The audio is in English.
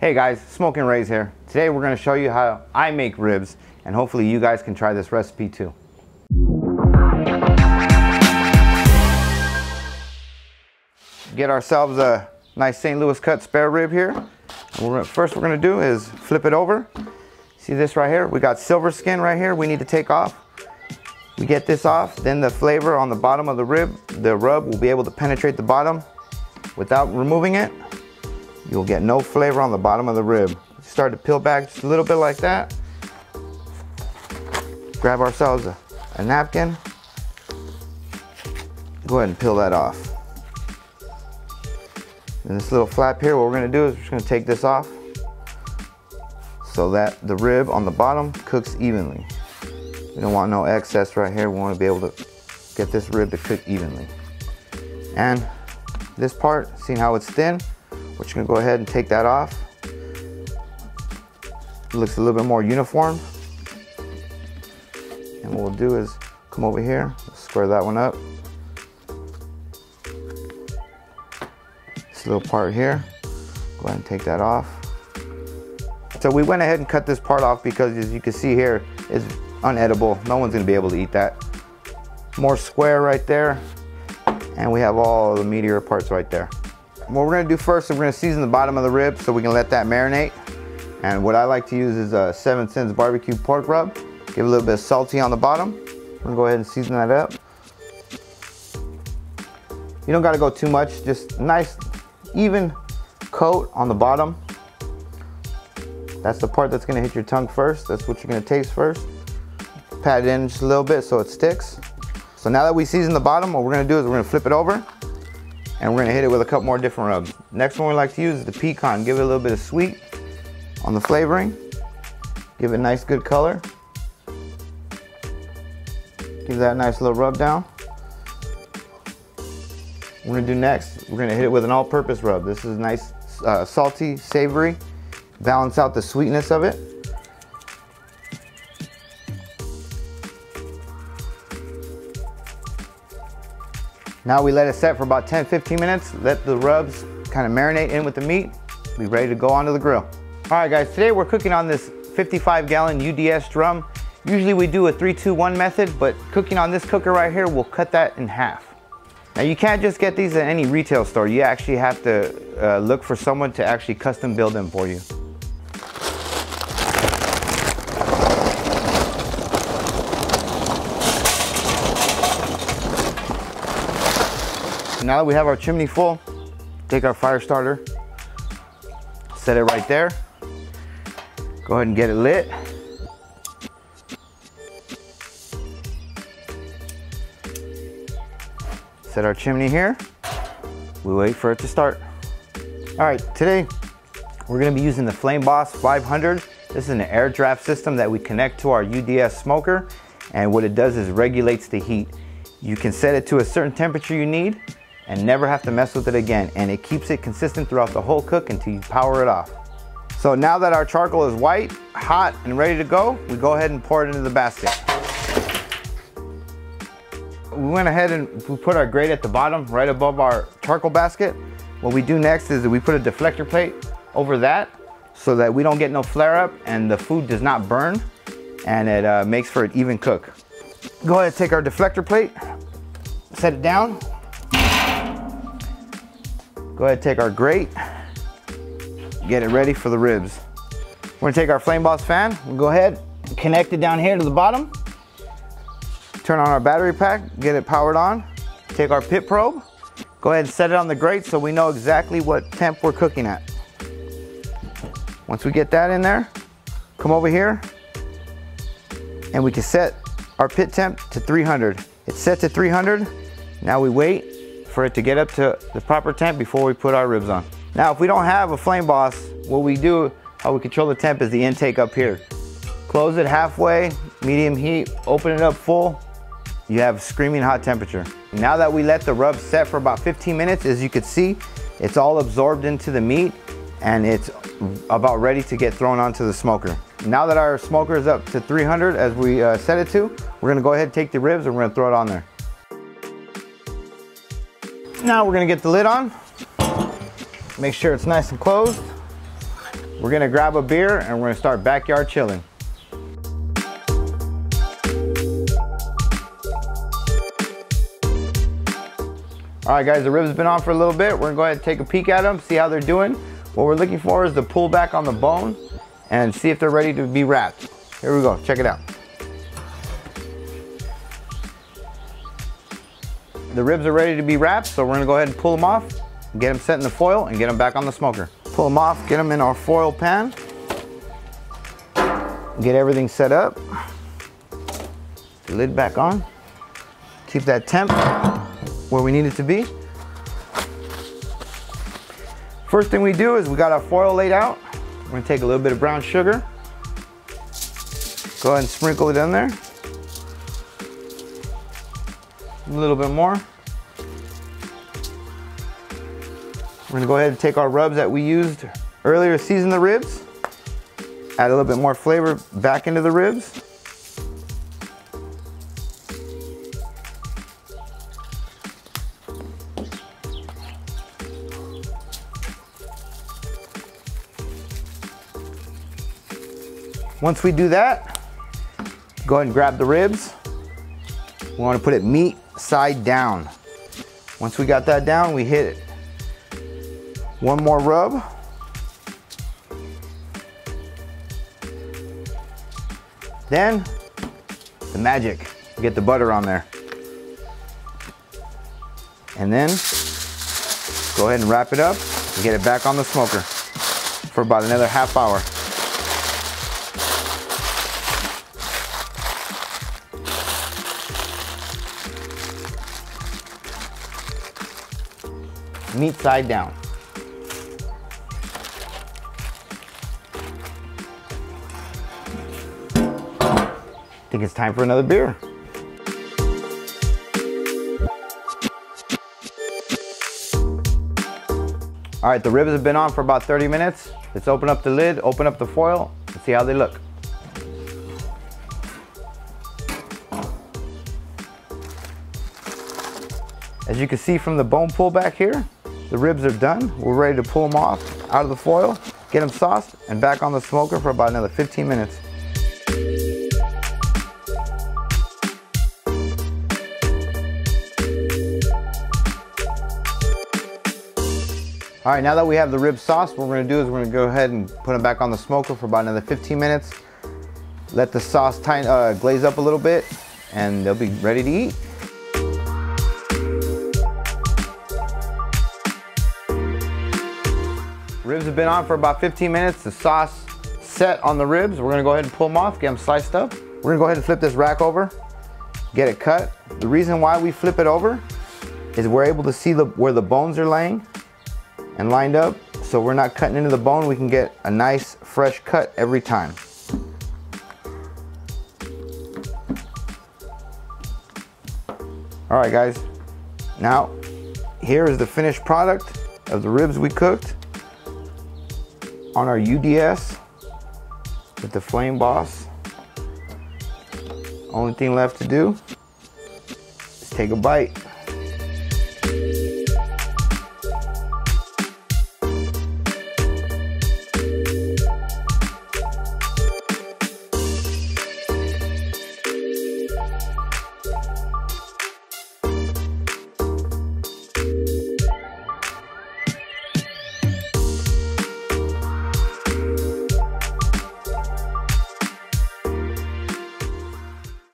Hey guys, Smoking Rays here. Today we're going to show you how I make ribs and hopefully you guys can try this recipe too. Get ourselves a nice St. Louis cut spare rib here. We're, first we're going to do is flip it over. See this right here? We got silver skin right here we need to take off. We get this off, then the flavor on the bottom of the rib, the rub will be able to penetrate the bottom without removing it. You'll get no flavor on the bottom of the rib. Start to peel back just a little bit like that. Grab ourselves a, a napkin. Go ahead and peel that off. And this little flap here, what we're gonna do is we're just gonna take this off so that the rib on the bottom cooks evenly. We don't want no excess right here. We wanna be able to get this rib to cook evenly. And this part, seeing how it's thin, we're just gonna go ahead and take that off. It looks a little bit more uniform. And what we'll do is come over here, square that one up. This little part here, go ahead and take that off. So we went ahead and cut this part off because as you can see here, it's unedible. No one's gonna be able to eat that. More square right there. And we have all the meatier parts right there. What we're gonna do first is we're gonna season the bottom of the rib so we can let that marinate. And what I like to use is a 7 cents barbecue pork rub. Give it a little bit of salty on the bottom. We're gonna go ahead and season that up. You don't gotta go too much, just nice even coat on the bottom. That's the part that's gonna hit your tongue first. That's what you're gonna taste first. Pat it in just a little bit so it sticks. So now that we season the bottom, what we're gonna do is we're gonna flip it over and we're gonna hit it with a couple more different rubs. Next one we like to use is the pecan. Give it a little bit of sweet on the flavoring. Give it a nice good color. Give that a nice little rub down. We're gonna do next, we're gonna hit it with an all-purpose rub. This is nice, uh, salty, savory. Balance out the sweetness of it. Now we let it set for about 10, 15 minutes. Let the rubs kind of marinate in with the meat. Be ready to go onto the grill. All right guys, today we're cooking on this 55 gallon UDS drum. Usually we do a 3-2-1 method, but cooking on this cooker right here, we'll cut that in half. Now you can't just get these at any retail store. You actually have to uh, look for someone to actually custom build them for you. Now that we have our chimney full, take our fire starter, set it right there. Go ahead and get it lit. Set our chimney here. We wait for it to start. All right, today we're gonna be using the Flame Boss 500. This is an air draft system that we connect to our UDS smoker. And what it does is regulates the heat. You can set it to a certain temperature you need and never have to mess with it again. And it keeps it consistent throughout the whole cook until you power it off. So now that our charcoal is white, hot, and ready to go, we go ahead and pour it into the basket. We went ahead and we put our grate at the bottom, right above our charcoal basket. What we do next is we put a deflector plate over that so that we don't get no flare up and the food does not burn and it uh, makes for an even cook. Go ahead and take our deflector plate, set it down, Go ahead and take our grate, get it ready for the ribs. We're gonna take our Flame Boss fan, we'll go ahead, connect it down here to the bottom, turn on our battery pack, get it powered on, take our pit probe, go ahead and set it on the grate so we know exactly what temp we're cooking at. Once we get that in there, come over here, and we can set our pit temp to 300. It's set to 300, now we wait for it to get up to the proper temp before we put our ribs on. Now, if we don't have a Flame Boss, what we do, how we control the temp is the intake up here. Close it halfway, medium heat, open it up full, you have screaming hot temperature. Now that we let the rub set for about 15 minutes, as you can see, it's all absorbed into the meat and it's about ready to get thrown onto the smoker. Now that our smoker is up to 300 as we uh, set it to, we're gonna go ahead and take the ribs and we're gonna throw it on there. Now we're gonna get the lid on. Make sure it's nice and closed. We're gonna grab a beer and we're gonna start backyard chilling. All right guys, the ribs have been on for a little bit. We're gonna go ahead and take a peek at them, see how they're doing. What we're looking for is the pull back on the bone and see if they're ready to be wrapped. Here we go, check it out. The ribs are ready to be wrapped, so we're gonna go ahead and pull them off, get them set in the foil and get them back on the smoker. Pull them off, get them in our foil pan. Get everything set up. Lid back on. Keep that temp where we need it to be. First thing we do is we got our foil laid out. We're gonna take a little bit of brown sugar. Go ahead and sprinkle it in there. A little bit more. We're gonna go ahead and take our rubs that we used earlier to season the ribs. Add a little bit more flavor back into the ribs. Once we do that, go ahead and grab the ribs. We want to put it meat side down. Once we got that down, we hit it. One more rub. Then, the magic. Get the butter on there. And then, go ahead and wrap it up and get it back on the smoker for about another half hour. Meat side down. I think it's time for another beer. All right, the ribs have been on for about 30 minutes. Let's open up the lid, open up the foil, and see how they look. As you can see from the bone pull back here, the ribs are done. We're ready to pull them off out of the foil, get them sauced, and back on the smoker for about another 15 minutes. All right, now that we have the ribs sauce, what we're gonna do is we're gonna go ahead and put them back on the smoker for about another 15 minutes. Let the sauce uh, glaze up a little bit, and they'll be ready to eat. Ribs have been on for about 15 minutes. The sauce set on the ribs. We're gonna go ahead and pull them off, get them sliced up. We're gonna go ahead and flip this rack over, get it cut. The reason why we flip it over is we're able to see the, where the bones are laying and lined up. So we're not cutting into the bone. We can get a nice fresh cut every time. All right guys, now here is the finished product of the ribs we cooked on our UDS with the Flame Boss. Only thing left to do is take a bite.